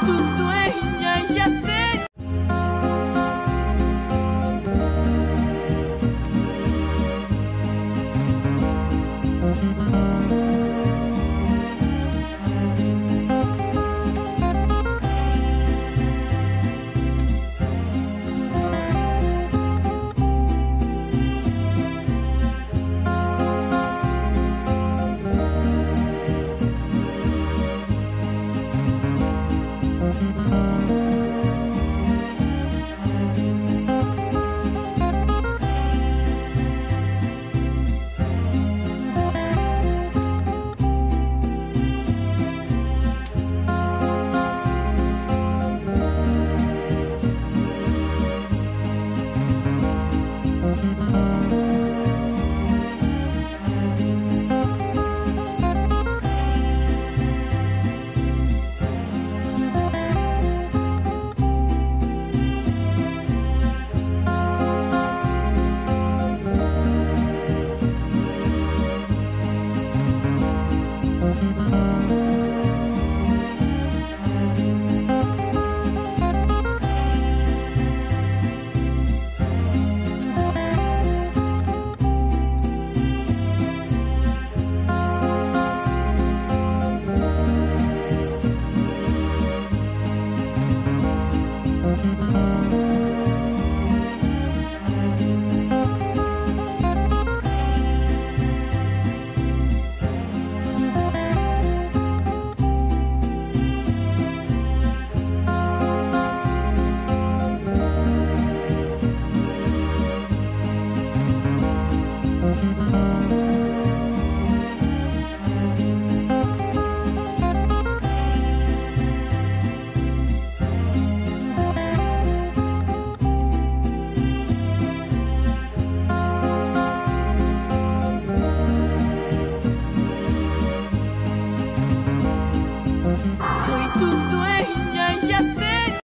tu dueña y